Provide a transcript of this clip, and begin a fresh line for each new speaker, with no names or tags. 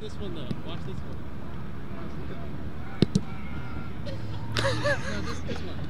this one though. Watch this one. no, this, this one.